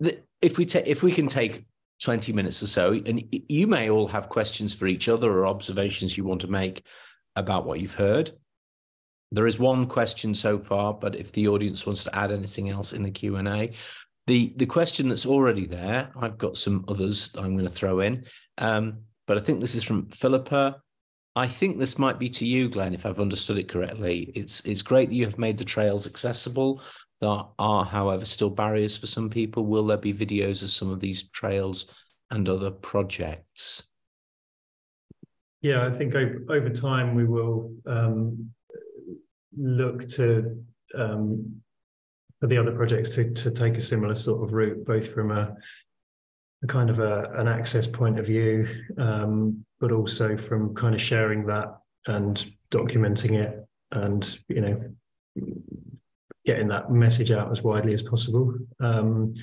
the, if we take if we can take 20 minutes or so, and you may all have questions for each other or observations you want to make about what you've heard. There is one question so far, but if the audience wants to add anything else in the Q&A, the, the question that's already there, I've got some others I'm going to throw in, um, but I think this is from Philippa. I think this might be to you, Glenn, if I've understood it correctly. It's, it's great that you have made the trails accessible. There are, however, still barriers for some people. Will there be videos of some of these trails and other projects? Yeah, I think over, time we will um, look to um, for the other projects to to take a similar sort of route, both from a, a kind of a, an access point of view, um, but also from kind of sharing that and documenting it, and you know, getting that message out as widely as possible. Um,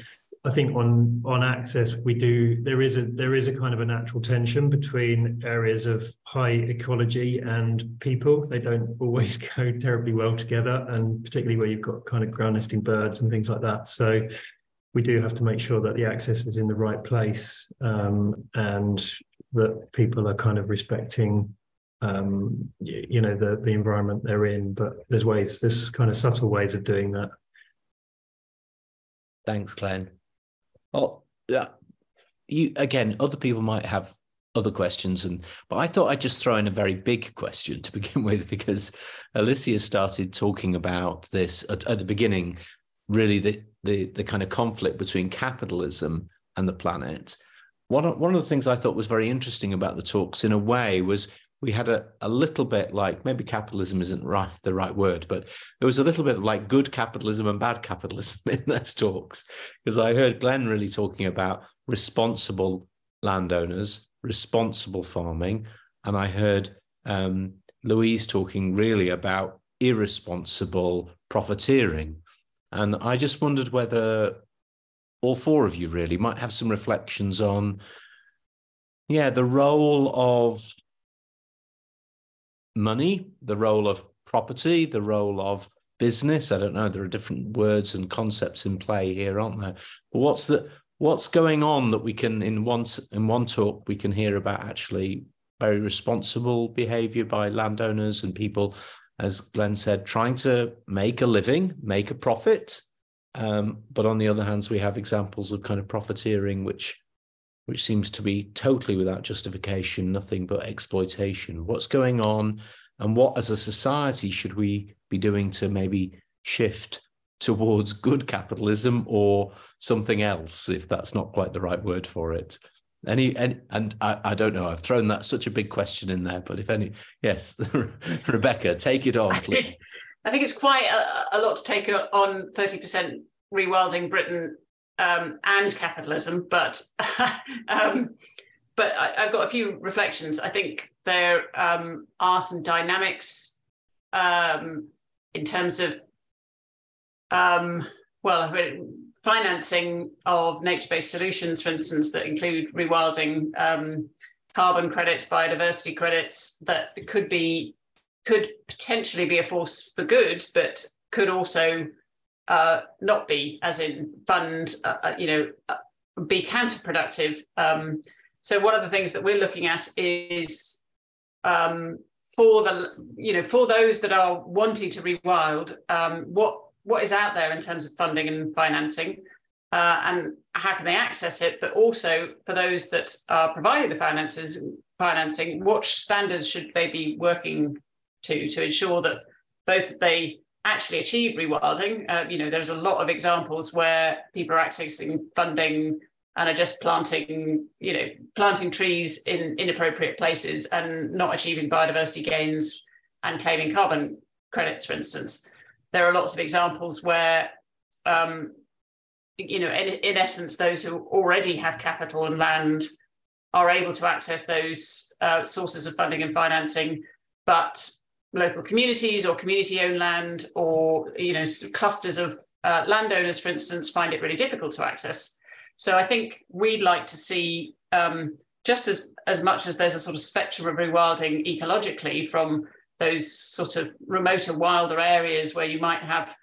I think on on access we do there is a there is a kind of a natural tension between areas of high ecology and people. They don't always go terribly well together, and particularly where you've got kind of ground nesting birds and things like that. So we do have to make sure that the access is in the right place um, and that people are kind of respecting um, you know the the environment they're in. But there's ways, there's kind of subtle ways of doing that. Thanks, Glenn. Oh, yeah. You again, other people might have other questions, and but I thought I'd just throw in a very big question to begin with because Alicia started talking about this at, at the beginning, really the the the kind of conflict between capitalism and the planet. One one of the things I thought was very interesting about the talks, in a way, was we had a, a little bit like maybe capitalism isn't right the right word, but there was a little bit of like good capitalism and bad capitalism in those talks. Because I heard Glenn really talking about responsible landowners, responsible farming, and I heard um, Louise talking really about irresponsible profiteering. And I just wondered whether all four of you really might have some reflections on, yeah, the role of money, the role of property, the role of business. I don't know. There are different words and concepts in play here, aren't there? But what's the what's going on that we can in one in one talk we can hear about actually very responsible behavior by landowners and people, as Glenn said, trying to make a living, make a profit. Um, but on the other hand, we have examples of kind of profiteering, which which seems to be totally without justification, nothing but exploitation. What's going on, and what as a society should we be doing to maybe shift towards good capitalism or something else, if that's not quite the right word for it? Any, any and I, I don't know. I've thrown that such a big question in there, but if any, yes, Rebecca, take it on, please. I think, I think it's quite a, a lot to take on. Thirty percent rewilding Britain um, and capitalism, but um, but I, have got a few reflections. I think there um, are some dynamics um, in terms of um, well, financing of nature-based solutions, for instance, that include rewilding, um, carbon credits, biodiversity credits, that could be could potentially be a force for good, but could also uh, not be, as in fund, uh, uh, you know, uh, be counterproductive. Um, so one of the things that we're looking at is um, for the, you know, for those that are wanting to rewild, um, what what is out there in terms of funding and financing, uh, and how can they access it? But also for those that are providing the finances, financing, what standards should they be working to to ensure that both they actually achieve rewilding. Uh, you know, there's a lot of examples where people are accessing funding and are just planting, you know, planting trees in inappropriate places and not achieving biodiversity gains and claiming carbon credits, for instance. There are lots of examples where, um, you know, in, in essence, those who already have capital and land are able to access those uh, sources of funding and financing, but local communities or community-owned land or you know clusters of uh, landowners, for instance, find it really difficult to access. So I think we'd like to see um, just as as much as there's a sort of spectrum of rewilding ecologically from those sort of remoter, wilder areas where you might have,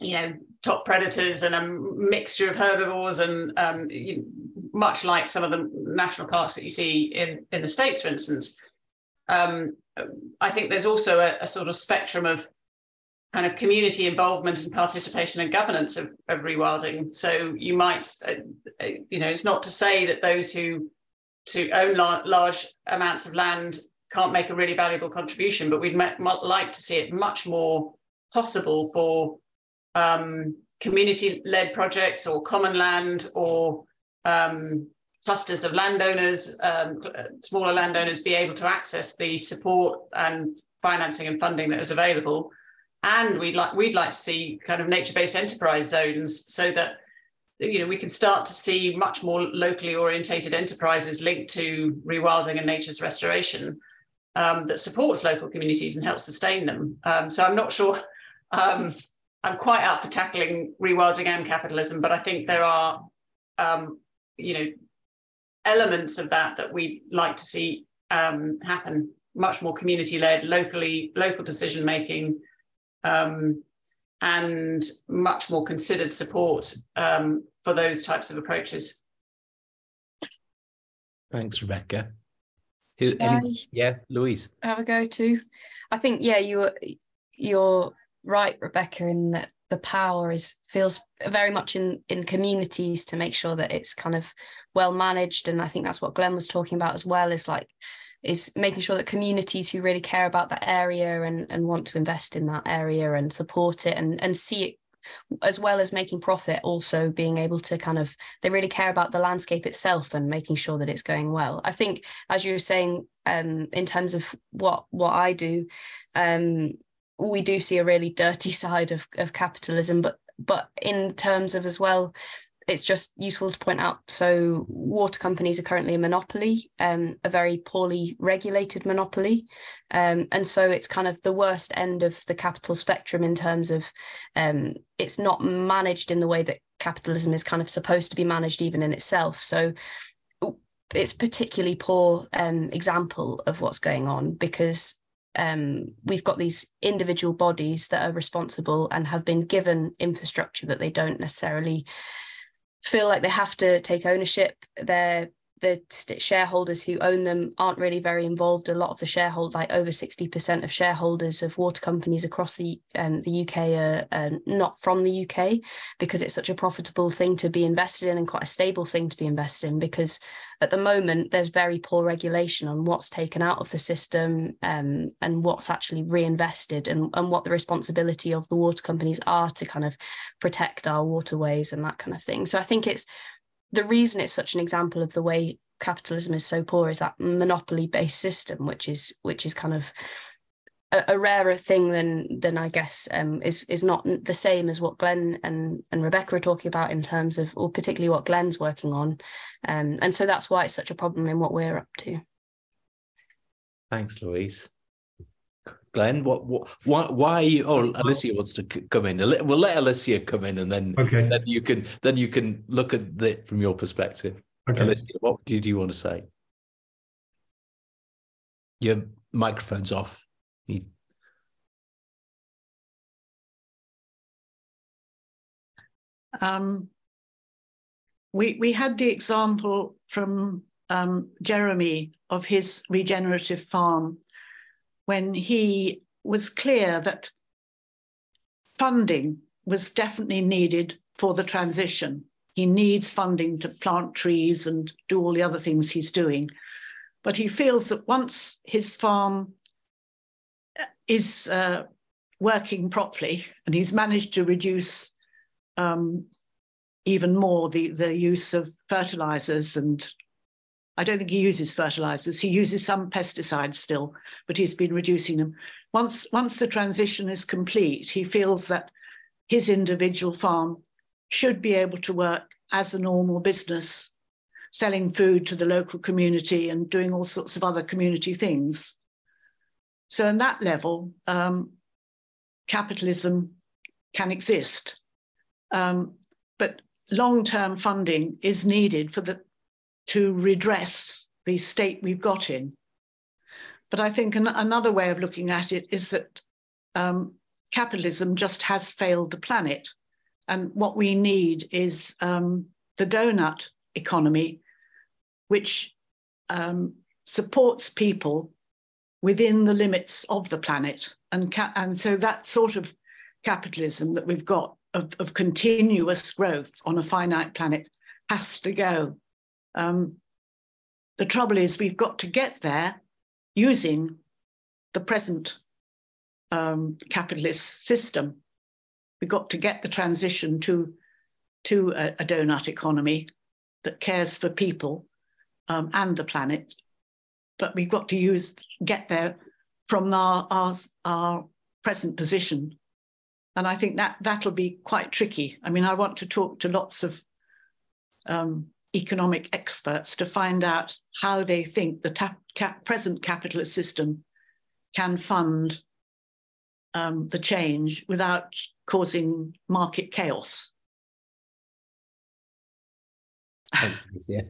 you know, top predators and a mixture of herbivores and um, you, much like some of the national parks that you see in, in the States, for instance. Um, I think there's also a, a, sort of spectrum of kind of community involvement and participation and governance of, of rewilding. So you might, uh, uh you know, it's not to say that those who to own la- large amounts of land can't make a really valuable contribution, but we'd like to see it much more possible for um, community-led projects or common land or um, clusters of landowners, um, smaller landowners be able to access the support and financing and funding that is available. And we'd like we'd like to see kind of nature-based enterprise zones so that you know we can start to see much more locally orientated enterprises linked to rewilding and nature's restoration um, that supports local communities and helps sustain them. Um, so I'm not sure um, I'm quite up for tackling rewilding and capitalism, but I think there are, um, you know, elements of that that we'd like to see um, happen. Much more community-led, locally, local decision making, um, and much more considered support for those types of approaches. Thanks, Rebecca. Who, any, yeah, Louise. Have a go too. I think yeah, you're you're right, Rebecca, in that the power is feels very much in in communities to make sure that it's kind of well managed, and I think that's what Glenn was talking about as well. Is like is making sure that communities who really care about that area and and want to invest in that area and support it and and see it as well as making profit also being able to kind of they really care about the landscape itself and making sure that it's going well i think as you were saying um, in terms of what what i do um, we do see a really dirty side of, of capitalism but but in terms of as well it's just useful to point out. So, water companies are currently a monopoly, um, a very poorly regulated monopoly. Um, and so, it's kind of the worst end of the capital spectrum in terms of um, it's not managed in the way that capitalism is kind of supposed to be managed, even in itself. So, it's particularly poor um, example of what's going on because um, we've got these individual bodies that are responsible and have been given infrastructure that they don't necessarily feel like they have to take ownership. They're the shareholders who own them aren't really very involved. A lot of the shareholder, like over 60% of shareholders of water companies across the um, the UK are, are not from the UK because it's such a profitable thing to be invested in and quite a stable thing to be invested in because at the moment there's very poor regulation on what's taken out of the system um, and what's actually reinvested and, and what the responsibility of the water companies are to kind of protect our waterways and that kind of thing. So I think it's the reason it's such an example of the way capitalism is so poor is that monopoly based system which is which is kind of a, a rarer thing than than I guess um, is is not the same as what Glenn and and Rebecca are talking about in terms of or particularly what Glenn's working on. Um, and so that's why it's such a problem in what we're up to. Thanks Louise Glenn? What, what, why, why you, oh, Alicia wants to come in. We'll let Alicia come in, and then okay. then you can then you can look at it from your perspective. Okay. Alicia, what did you want to say? Your microphone's off. You... Um, we we had the example from um, Jeremy of his regenerative farm when he was clear that funding was definitely needed for the transition. He needs funding to plant trees and do all the other things he's doing. But he feels that once his farm is uh, working properly and he's managed to reduce um, even more the, the use of fertilizers and I don't think he uses fertilizers. He uses some pesticides still, but he's been reducing them. Once, once the transition is complete, he feels that his individual farm should be able to work as a normal business, selling food to the local community and doing all sorts of other community things. So, in that level, um, capitalism can exist. Um, but long term funding is needed for the to redress the state we've got in. But I think an- another way of looking at it is that um, capitalism just has failed the planet. And what we need is um, the donut economy, which um, supports people within the limits of the planet. And, ca- and so that sort of capitalism that we've got of, of continuous growth on a finite planet has to go. Um, the trouble is, we've got to get there using the present um, capitalist system. We've got to get the transition to, to a, a donut economy that cares for people um, and the planet. But we've got to use get there from our, our, our present position. And I think that that'll be quite tricky. I mean, I want to talk to lots of um, economic experts to find out how they think the tap, cap, present capitalist system can fund um, the change without causing market chaos. Thanks, yeah.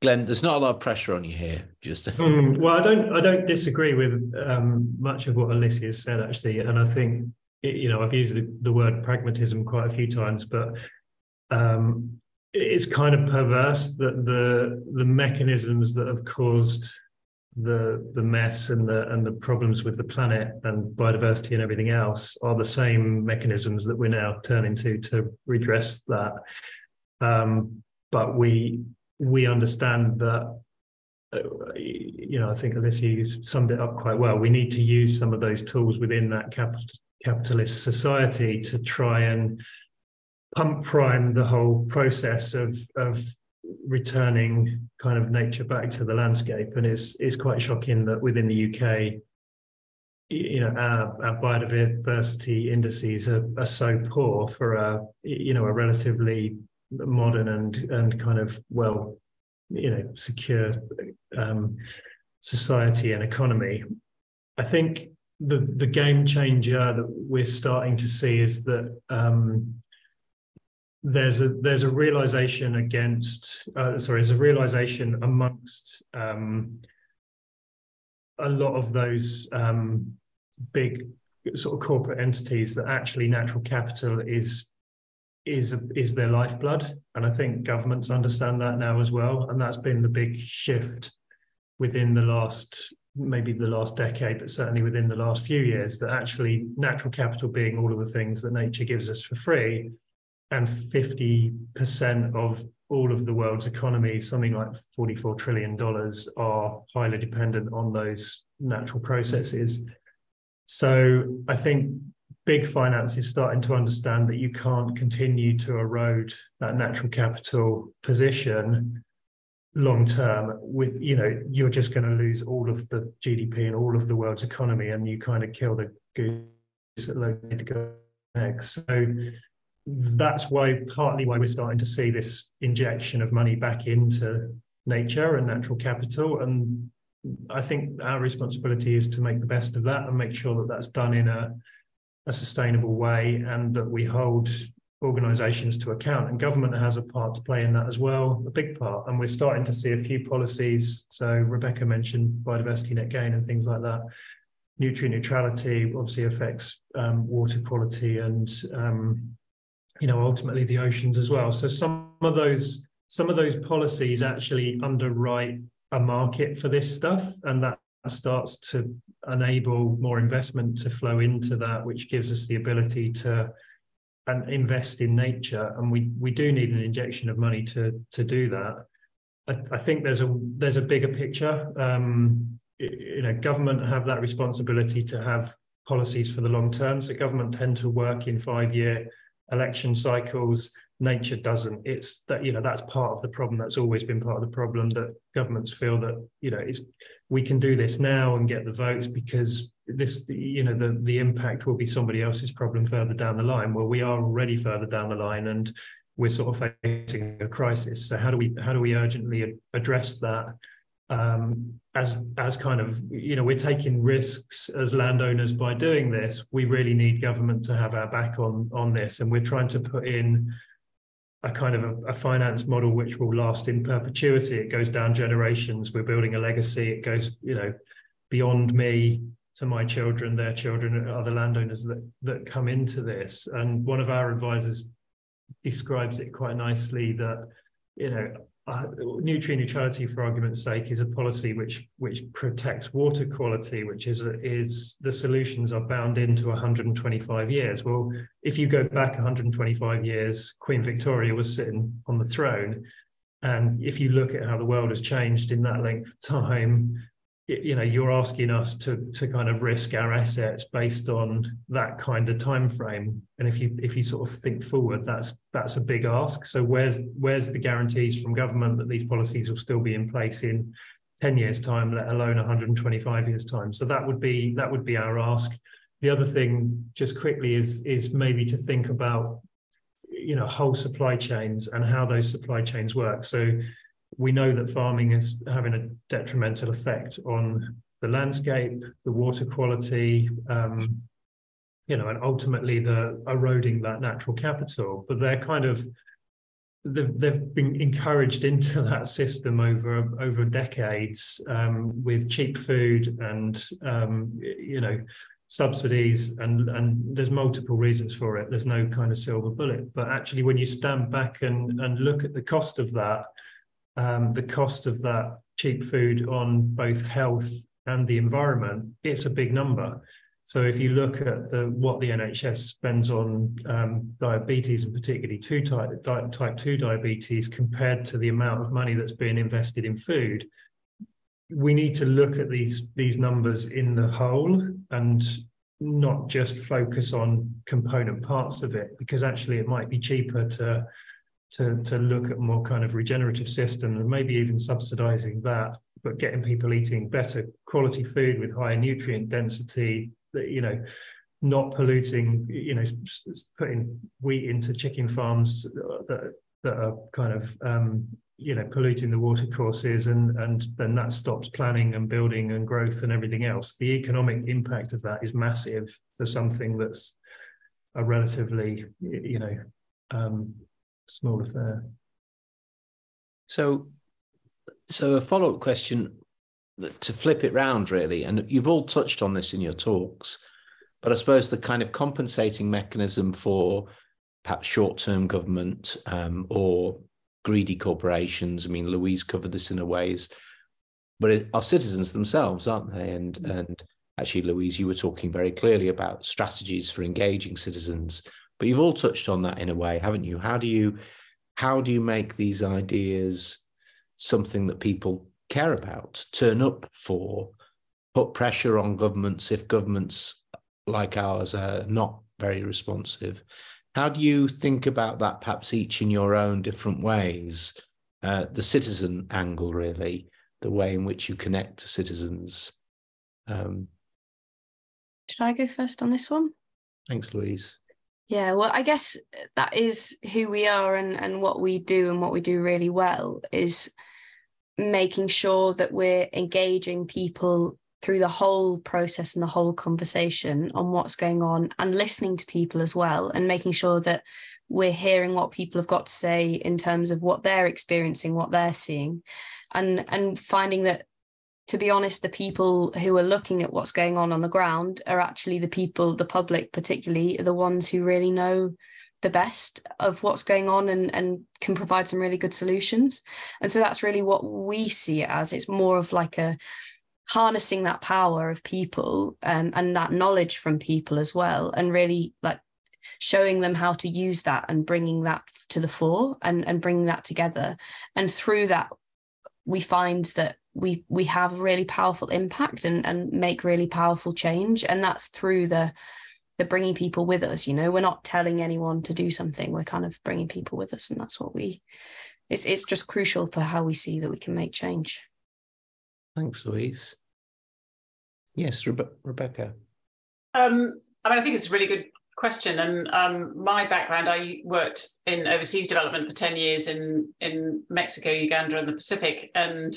Glenn, there's not a lot of pressure on you here. Just mm, well, I don't, I don't disagree with um, much of what Alicia has said actually, and I think you know I've used the, the word pragmatism quite a few times, but um, it's kind of perverse that the the mechanisms that have caused the the mess and the and the problems with the planet and biodiversity and everything else are the same mechanisms that we're now turning to to redress that. Um, but we we understand that uh, you know I think Alicia summed it up quite well. We need to use some of those tools within that capital, capitalist society to try and pump prime the whole process of of returning kind of nature back to the landscape. And it's it's quite shocking that within the UK, you know, our, our biodiversity indices are, are so poor for a you know a relatively modern and and kind of well, you know, secure um, society and economy. I think the the game changer that we're starting to see is that um, there's a there's a realization against uh, sorry there's a realization amongst um, a lot of those um, big sort of corporate entities that actually natural capital is is is their lifeblood. And i think governments understand that now as well. And that's been the big shift within the last maybe the last decade but certainly within the last few years that actually natural capital being all of the things that nature gives us for free and 50% of all of the world's economy, something like $44 trillion, are highly dependent on those natural processes. So I think big finance is starting to understand that you can't continue to erode that natural capital position long term with you know you're just going to lose all of the gdp and all of the world's economy and you kind of kill the goose that laid to go next so that's why partly why we're starting to see this injection of money back into nature and natural capital. And i think our responsibility is to make the best of that and make sure that that's done in a, a sustainable way and that we hold organizations to account. And government has a part to play in that as well a big part. And we're starting to see a few policies. So rebecca mentioned biodiversity net gain and things like that. Nutrient neutrality obviously affects um, water quality and um, you know ultimately the oceans as well. So some of those some of those policies actually underwrite a market for this stuff and that starts to enable more investment to flow into that which gives us the ability to and invest in nature. And we we do need an injection of money to to do that. I, I think there's a there's a bigger picture. Um, you know government have that responsibility to have policies for the long term. So government tend to work in five year election cycles nature doesn't. It's that you know that's part of the problem. That's always been part of the problem that governments feel that you know it's we can do this now and get the votes because this you know the the impact will be somebody else's problem further down the line. Well we are already further down the line and we're sort of facing a crisis. So how do we how do we urgently address that um, as as kind of you know we're taking risks as landowners by doing this. We really need government to have our back on on this, and we're trying to put in a kind of a, a, finance model which will last in perpetuity. It goes down generations. We're building a legacy. It goes you know beyond me to my children, their children, other landowners that that come into this. And one of our advisors describes it quite nicely that you know uh, nutrient neutrality, for argument's sake, is a policy which which protects water quality, which is is the solutions are bound into 125 years. Well, if you go back 125 years, Queen Victoria was sitting on the throne, and if you look at how the world has changed in that length of time, you know you're asking us to to kind of risk our assets based on that kind of time frame and if you if you sort of think forward that's that's a big ask. So where's where's the guarantees from government that these policies will still be in place in 10 years time let alone 125 years time? So that would be that would be our ask. The other thing just quickly is is maybe to think about you know whole supply chains and how those supply chains work. So we know that farming is having a detrimental effect on the landscape, the water quality, um, you know, and ultimately the eroding that natural capital. But they're kind of they've, they've been encouraged into that system over over decades um, with cheap food and um, you know subsidies and and there's multiple reasons for it there's no kind of silver bullet but actually when you stand back and and look at the cost of that um, the cost of that cheap food on both health and the environment, it's a big number. So if you look at the what the NHS spends on um, diabetes and particularly two type, type 2 diabetes compared to the amount of money that's being invested in food, we need to look at these these numbers in the whole and not just focus on component parts of it because actually it might be cheaper to to, to look at more kind of regenerative systems and maybe even subsidizing that, but getting people eating better quality food with higher nutrient density, you know, not polluting, you know, putting wheat into chicken farms that, that are kind of, um, you know, polluting the water courses and, and then that stops planning and building and growth and everything else. The economic impact of that is massive for something that's a relatively, you know, um, small affair. So, so a follow up question to flip it round, really, and you've all touched on this in your talks, but I suppose the kind of compensating mechanism for perhaps short term government um, or greedy corporations. I mean, Louise covered this in a ways, but it, our citizens themselves, aren't they? And mm-hmm. and actually, Louise, you were talking very clearly about strategies for engaging citizens but you've all touched on that in a way, haven't you? How do you how do you make these ideas something that people care about, turn up for, put pressure on governments if governments like ours are not very responsive? How do you think about that, perhaps each in your own different ways? Uh, the citizen angle, really, the way in which you connect to citizens. Um, Should I go first on this one? Thanks, Louise. Yeah, well, I guess that is who we are and, and what we do and what we do really well is making sure that we're engaging people through the whole process and the whole conversation on what's going on and listening to people as well and making sure that we're hearing what people have got to say in terms of what they're experiencing what they're seeing and and finding that to be honest, the people who are looking at what's going on on the ground are actually the people, the public particularly, the ones who really know the best of what's going on and, and can provide some really good solutions. And so that's really what we see it as. It's more of like a harnessing that power of people um, and that knowledge from people as well, and really like showing them how to use that and bringing that to the fore and, and bringing that together. And through that, we find that we we have really powerful impact and and make really powerful change. And that's through the the bringing people with us you know we're not telling anyone to do something. We're kind of bringing people with us and that's what we it's it's just crucial for how we see that we can make change. Thanks louise. Yes Rebe- rebecca. Um i mean i think it's a really good question. And um, my background i worked in overseas development for 10 years in in mexico uganda and the pacific. And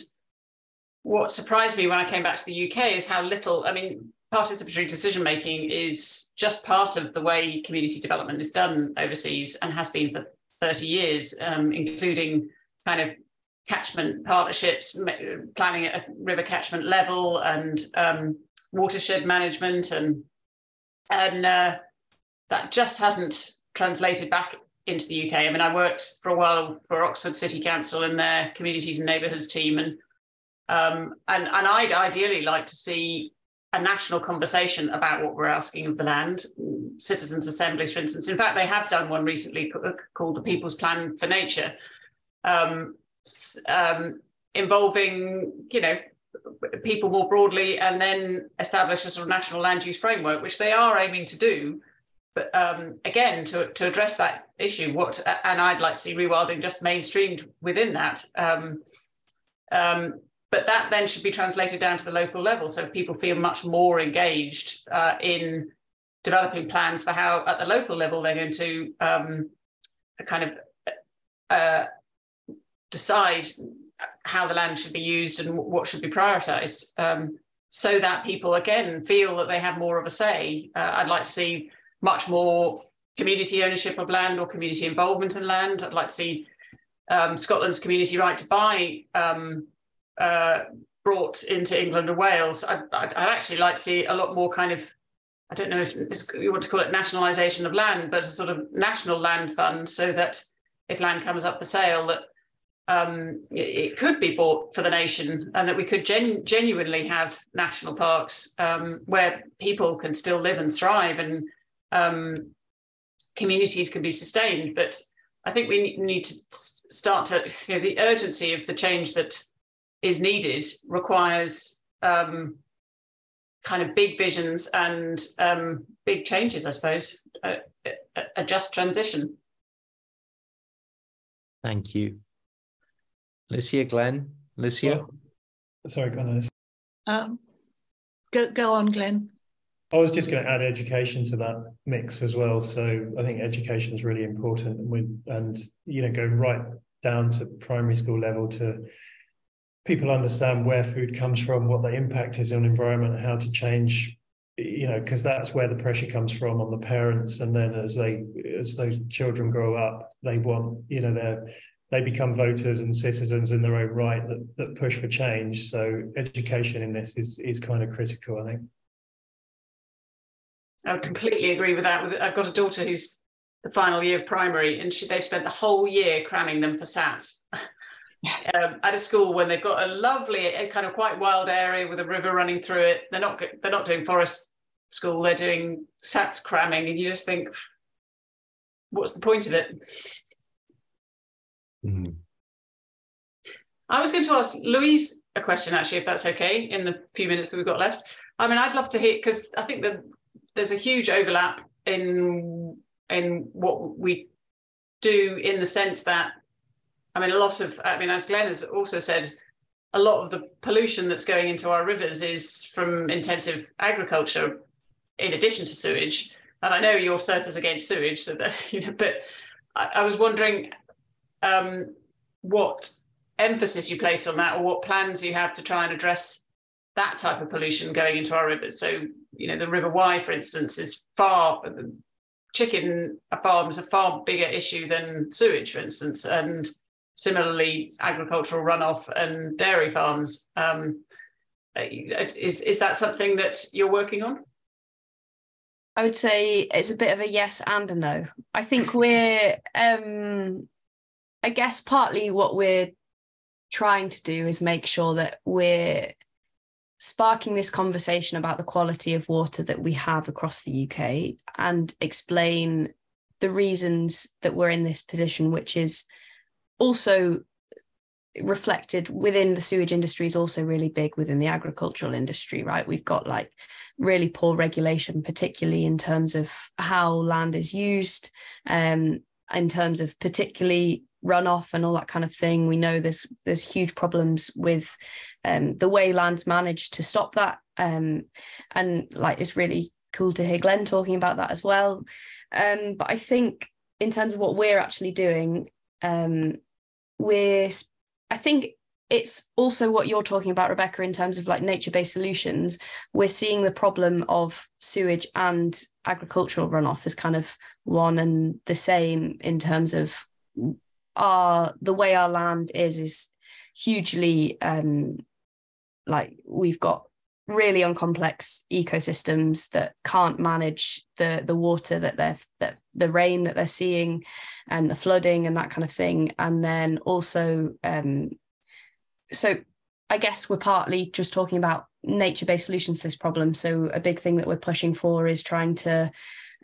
what surprised me when I came back to the UK is how little, I mean, participatory decision making is just part of the way community development is done overseas and has been for 30 years, um, including kind of catchment partnerships, planning at a river catchment level, and um, watershed management and and uh, that just hasn't translated back into the UK. I mean, I worked for a while for Oxford City Council in their communities and neighbourhoods team, and um, and and I'd ideally like to see a national conversation about what we're asking of the land, citizens' assemblies, for instance. In fact, they have done one recently called the People's Plan for Nature, um, um, involving you know people more broadly, and then establish a sort of national land use framework, which they are aiming to do. But um, again, to, to address that issue, what and I'd like to see rewilding just mainstreamed within that. Um, um, but that then should be translated down to the local level, so people feel much more engaged uh, in developing plans for how, at the local level, they're going to um, kind of uh, decide how the land should be used and what should be prioritised, um, so that people again feel that they have more of a say. Uh, I'd like to see much more community ownership of land or community involvement in land. I'd like to see um, Scotland's community right to buy um, uh, brought into England and Wales. I'd, I'd, I'd, actually like to see a lot more kind of, I don't know if you want to call it nationalisation of land, but a sort of national land fund so that if land comes up for sale, that um, it, it, could be bought for the nation and that we could gen- genuinely have national parks um, where people can still live and thrive and um, communities can be sustained. But I think we need to start to, you know, the urgency of the change that is needed requires um, kind of big visions and um, big changes, I suppose, a, a, a, just transition. Thank you. Licia, Glenn, Licia? Oh, sorry, go on, um, go, go on, Glenn. I was just going to add education to that mix as well. So I think education is really important, and, we, and you know, go right down to primary school level to people understand where food comes from, what the impact is on environment, how to change, you know, because that's where the pressure comes from on the parents. And then as they as those children grow up, they want, you know, they're they become voters and citizens in their own right that, that push for change. So education in this is is kind of critical, I think. I would completely agree with that. I've got a daughter who's the final year of primary, and she, they've spent the whole year cramming them for SATs. um, at a school when they've got a lovely, kind of quite wild area with a river running through it. They're not they're not doing forest school. They're doing SATs cramming, and you just think, what's the point of it? Mm-hmm. I was going to ask Louise a question, actually, if that's okay, in the few minutes that we've got left. I mean, I'd love to hear because I think that there's a huge overlap in in what we do in the sense that I mean, a lot of, I mean, as Glenn has also said, a lot of the pollution that's going into our rivers is from intensive agriculture, in addition to sewage. And I know your Surfers against sewage, so that you know. But I, I was wondering um, what emphasis you place on that, or what plans you have to try and address that type of pollution going into our rivers. So, you know, the River Wye, for instance, is far chicken farms a far bigger issue than sewage, for instance, and similarly agricultural runoff and dairy farms. Um, is is that something that you're working on? I would say it's a bit of a yes and a no. I think we're, um, I guess, partly what we're trying to do is make sure that we're sparking this conversation about the quality of water that we have across the UK and explain the reasons that we're in this position, which is also reflected within the sewage industry is also really big within the agricultural industry right? We've got like really poor regulation particularly in terms of how land is used um in terms of particularly runoff and all that kind of thing. We know there's there's huge problems with um the way land's managed to stop that um and like it's really cool to hear Glenn talking about that as well. Um but I think in terms of what we're actually doing um we're i think it's also what you're talking about rebecca in terms of like nature-based solutions. We're seeing the problem of sewage and agricultural runoff as kind of one and the same in terms of our the way our land is is hugely um like we've got really uncomplex ecosystems that can't manage the the water that they're that the rain that they're seeing and the flooding and that kind of thing. And then also um so i guess we're partly just talking about nature-based solutions to this problem. So a big thing that we're pushing for is trying to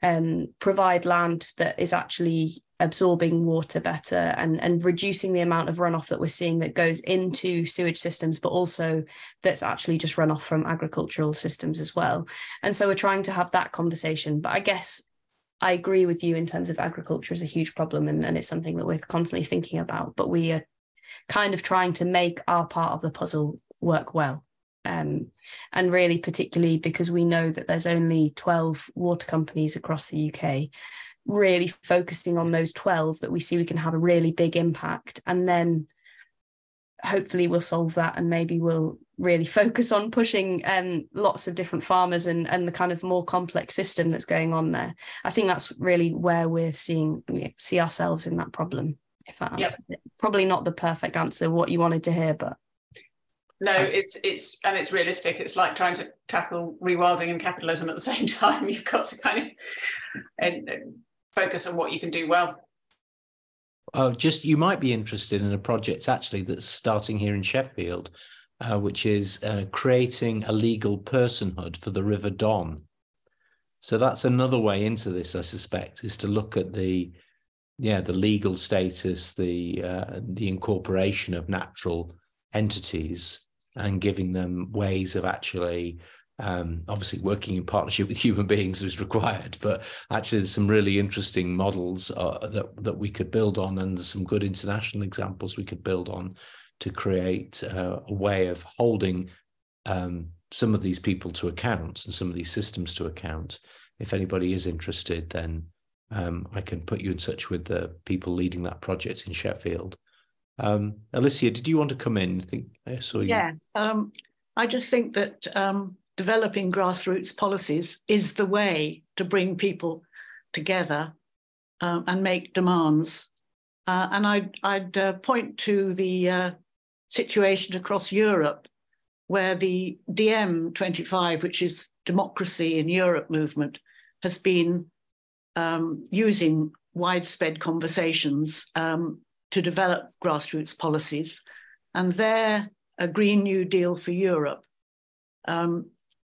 um, provide land that is actually absorbing water better and, and reducing the amount of runoff that we're seeing that goes into sewage systems, but also that's actually just runoff from agricultural systems as well. And so we're trying to have that conversation. But I guess I agree with you in terms of agriculture is a huge problem and, and it's something that we're constantly thinking about, but we are kind of trying to make our part of the puzzle work well. Um, and really, particularly because we know that there's only 12 water companies across the UK, really focusing on those 12 that we see we can have a really big impact. And then hopefully we'll solve that and maybe we'll really focus on pushing um, lots of different farmers and, and the kind of more complex system that's going on there. I think that's really where we're seeing see ourselves in that problem. If that answers yep. it. Probably not the perfect answer, what you wanted to hear, but no, it's it's and it's realistic. It's like trying to tackle rewilding and capitalism at the same time. You've got to kind of and focus on what you can do well. Oh, just you might be interested in a project actually that's starting here in Sheffield, uh, which is uh, creating a legal personhood for the River Don. So that's another way into this, I suspect, is to look at the yeah the legal status, the uh, the incorporation of natural entities and giving them ways of actually um, obviously working in partnership with human beings is required but actually there's some really interesting models uh, that that we could build on and there's some good international examples we could build on to create uh, a way of holding um, some of these people to account and some of these systems to account if anybody is interested then um, I can put you in touch with the people leading that project in Sheffield um, Alicia, did you want to come in? I think I saw you. Yeah, um, I just think that um, developing grassroots policies is the way to bring people together um, and make demands. Uh, and I'd, I'd uh, point to the uh, situation across Europe where the DiEM25, which is Democracy in Europe movement, has been um, using widespread conversations um, to develop grassroots policies. And there, a Green New Deal for Europe um,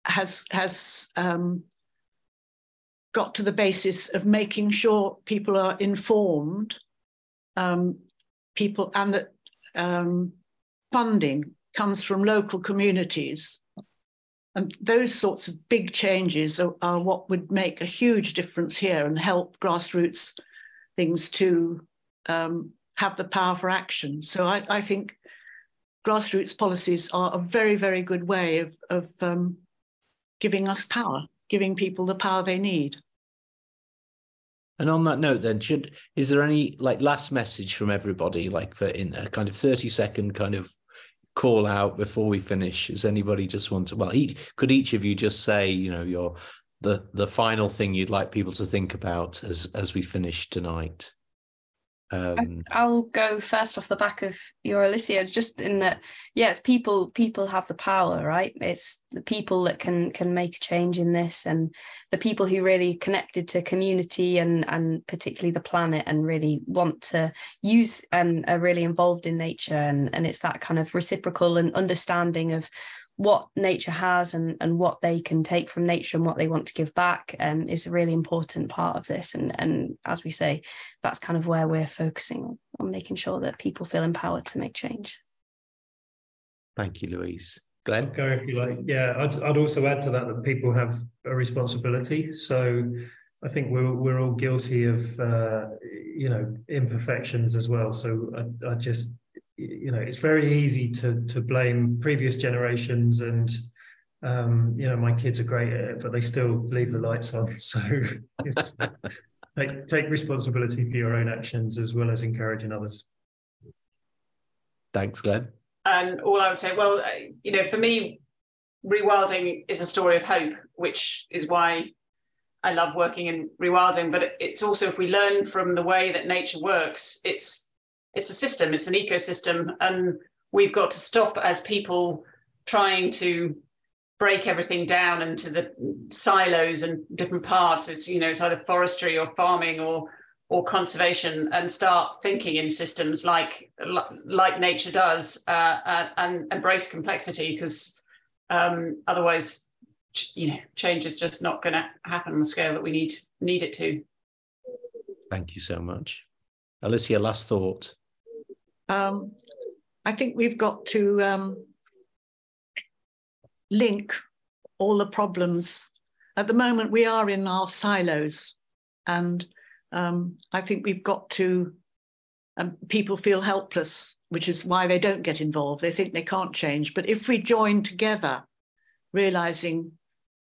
has, has um, got to the basis of making sure people are informed, um, people, and that um, funding comes from local communities. And those sorts of big changes are, are, what would make a huge difference here and help grassroots things to um, have the power for action. So I, I think grassroots policies are a very, very good way of, of um, giving us power, giving people the power they need. And on that note, then, should is there any like last message from everybody, like for in a kind of thirty second kind of call out before we finish? Does anybody just want to? Well, each, could each of you just say, you know, your the the final thing you'd like people to think about as as we finish tonight? Um, I'll go first off the back of your Alicia, just in that, yes, people people have the power, right? It's the people that can can make a change in this, and the people who really connected to community and and particularly the planet, and really want to use and are really involved in nature, and and it's that kind of reciprocal and understanding of what nature has and, and what they can take from nature and what they want to give back um, is a really important part of this. And, and as we say, that's kind of where we're focusing on, on making sure that people feel empowered to make change. Thank you, Louise. Glenn? Go if you like. Yeah, I'd, I'd also add to that that people have a responsibility. So I think we're we're all guilty of uh, you know imperfections as well. So I, I just you know it's very easy to to blame previous generations and um, you know my kids are great at it but they still leave the lights on. So take take responsibility for your own actions as well as encouraging others. Thanks glenn. And all i would say well uh, you know for me rewilding is a story of hope which is why i love working in rewilding. But it's also if we learn from the way that nature works it's it's a system, it's an ecosystem, and we've got to stop as people trying to break everything down into the silos and different parts. It's you know it's either forestry or farming or or conservation, and start thinking in systems like like nature does, uh, and embrace complexity because um, otherwise, you know, change is just not going to happen on the scale that we need need it to. Thank you so much, Alicia. Last thought. Um, I think we've got to um, link all the problems. At the moment, we are in our silos, and um, I think we've got to. Um, people feel helpless, which is why they don't get involved. They think they can't change. But if we join together, realizing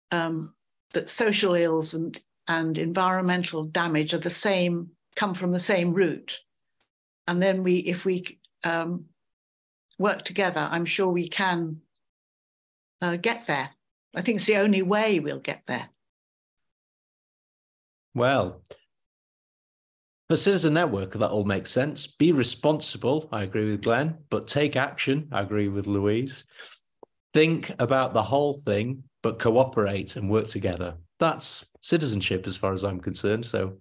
um, that social ills and and environmental damage are the same, come from the same root, and then we, if we um, work together, I'm sure we can uh, get there. I think it's the only way we'll get there. Well, for Citizen Network, that all makes sense. Be responsible, I agree with Glenn, but take action, I agree with Louise. Think about the whole thing, but cooperate and work together. That's citizenship as far as I'm concerned. So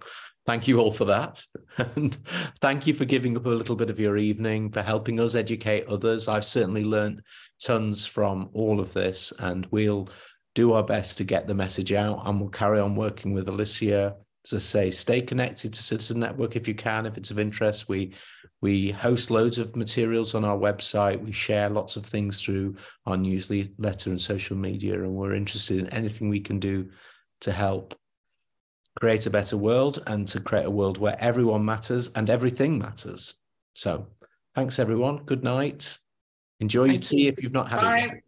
thank you all for that. And thank you for giving up a little bit of your evening, for helping us educate others. I've certainly learned tons from all of this, and we'll do our best to get the message out and we'll carry on working with Alicia to say stay connected to citizen network if you can if it's of interest we we host loads of materials on our website we share lots of things through our newsletter and social media and we're interested in anything we can do to help create a better world and to create a world where everyone matters and everything matters so thanks everyone good night enjoy Thank your tea you. if you've not had Bye. it yet.